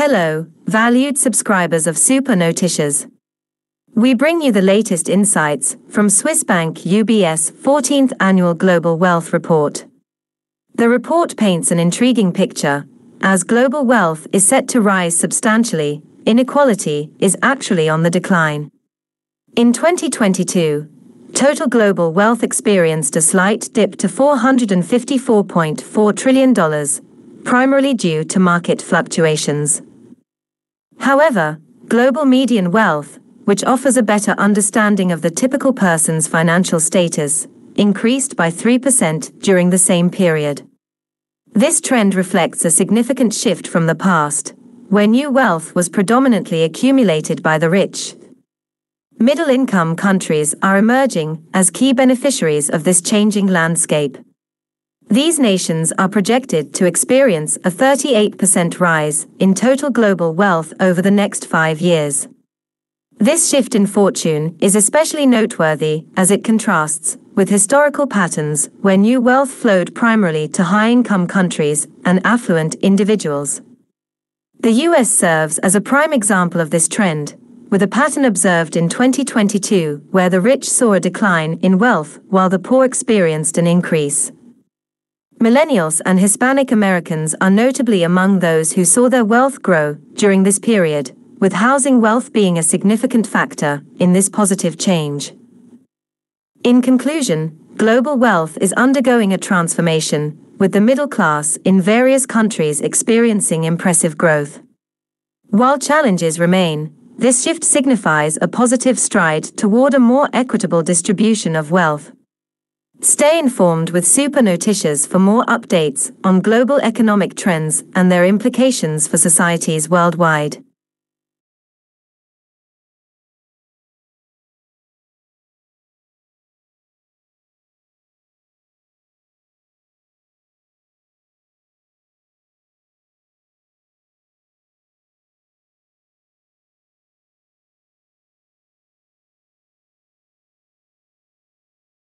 Hello, valued subscribers of Super Noticias. We bring you the latest insights from Swiss Bank UBS 14th Annual Global Wealth Report. The report paints an intriguing picture. As global wealth is set to rise substantially, inequality is actually on the decline. In 2022, total global wealth experienced a slight dip to $454.4 trillion, primarily due to market fluctuations. However, global median wealth, which offers a better understanding of the typical person's financial status, increased by 3% during the same period. This trend reflects a significant shift from the past, where new wealth was predominantly accumulated by the rich. Middle income countries are emerging as key beneficiaries of this changing landscape. These nations are projected to experience a 38% rise in total global wealth over the next five years. This shift in fortune is especially noteworthy as it contrasts with historical patterns where new wealth flowed primarily to high income countries and affluent individuals. The US serves as a prime example of this trend, with a pattern observed in 2022 where the rich saw a decline in wealth while the poor experienced an increase. Millennials and Hispanic Americans are notably among those who saw their wealth grow during this period, with housing wealth being a significant factor in this positive change. In conclusion, global wealth is undergoing a transformation, with the middle class in various countries experiencing impressive growth. While challenges remain, this shift signifies a positive stride toward a more equitable distribution of wealth. Stay informed with Super Noticias for more updates on global economic trends and their implications for societies worldwide.